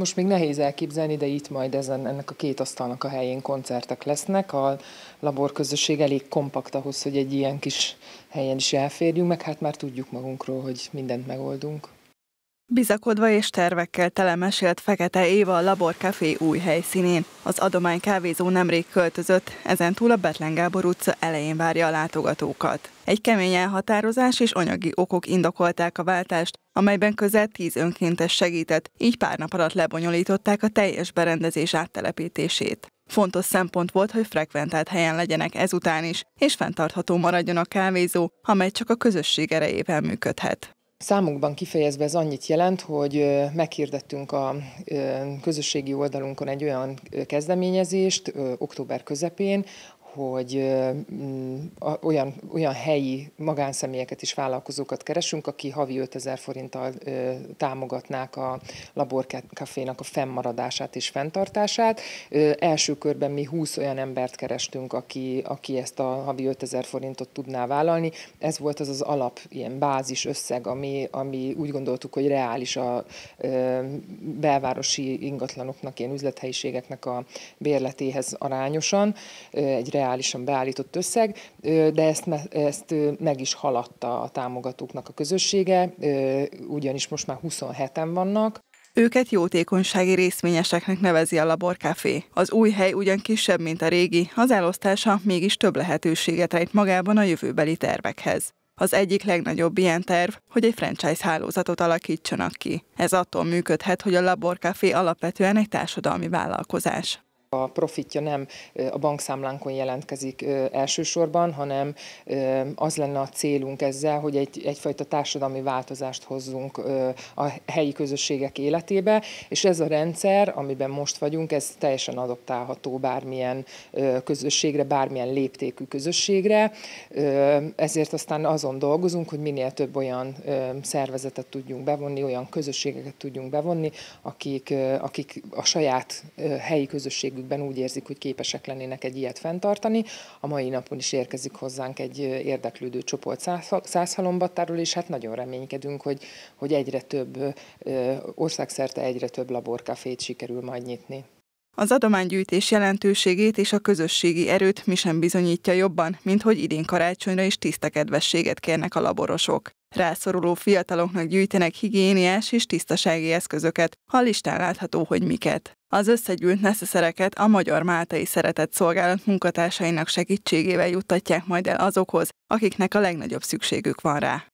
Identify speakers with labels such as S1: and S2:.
S1: Most még nehéz elképzelni, de itt majd ezen, ennek a két asztalnak a helyén koncertek lesznek. A laborközösség elég kompakt ahhoz, hogy egy ilyen kis helyen is elférjünk, meg hát már tudjuk magunkról, hogy mindent megoldunk.
S2: Bizakodva és tervekkel telemesélt Fekete Éva a Labor Café új helyszínén. Az adomány kávézó nemrég költözött, ezentúl a Betlen Gábor utca elején várja a látogatókat. Egy kemény elhatározás és anyagi okok indokolták a váltást, amelyben közel tíz önkéntes segített, így pár nap alatt lebonyolították a teljes berendezés áttelepítését. Fontos szempont volt, hogy frekventált helyen legyenek ezután is, és fenntartható maradjon a kávézó, amely csak a közösség erejével működhet.
S1: Számukban kifejezve ez annyit jelent, hogy meghirdettünk a közösségi oldalunkon egy olyan kezdeményezést október közepén, hogy olyan, olyan helyi magánszemélyeket és vállalkozókat keresünk, aki havi 5000 forinttal támogatnák a laborkafénak a fennmaradását és fenntartását. Első körben mi 20 olyan embert kerestünk, aki, aki ezt a havi 5000 forintot tudná vállalni. Ez volt az az alap, ilyen bázis összeg, ami, ami úgy gondoltuk, hogy reális a belvárosi ingatlanoknak, ilyen üzlethelyiségeknek a bérletéhez arányosan. Egy reálisan beállított összeg, de ezt, ezt meg is haladta a támogatóknak a közössége, ugyanis most már 27-en vannak,
S2: őket jótékonysági részvényeseknek nevezi a Laborcafé. Az új hely ugyan kisebb, mint a régi, az elosztása mégis több lehetőséget rejt magában a jövőbeli tervekhez. Az egyik legnagyobb ilyen terv, hogy egy franchise hálózatot alakítsanak ki. Ez attól működhet, hogy a Laborcafé alapvetően egy társadalmi vállalkozás.
S1: A profitja nem a bankszámlánkon jelentkezik elsősorban, hanem az lenne a célunk ezzel, hogy egy, egyfajta társadalmi változást hozzunk a helyi közösségek életébe, és ez a rendszer, amiben most vagyunk, ez teljesen adoptálható bármilyen közösségre, bármilyen léptékű közösségre, ezért aztán azon dolgozunk, hogy minél több olyan szervezetet tudjunk bevonni, olyan közösségeket tudjunk bevonni, akik, akik a saját helyi közösségük szívükben úgy érzik, hogy képesek lennének egy ilyet fenntartani. A mai napon is érkezik hozzánk egy érdeklődő csoport százhalombattáról, és hát nagyon reménykedünk, hogy, hogy egyre több, országszerte egyre több laborkafét sikerül majd nyitni.
S2: Az adománygyűjtés jelentőségét és a közösségi erőt mi sem bizonyítja jobban, mint hogy idén karácsonyra is tiszta kedvességet kérnek a laborosok. Rászoruló fiataloknak gyűjtenek higiéniás és tisztasági eszközöket, ha listán látható, hogy miket. Az összegyűlt neszeszereket a Magyar Máltai Szeretett Szolgálat munkatársainak segítségével juttatják majd el azokhoz, akiknek a legnagyobb szükségük van rá.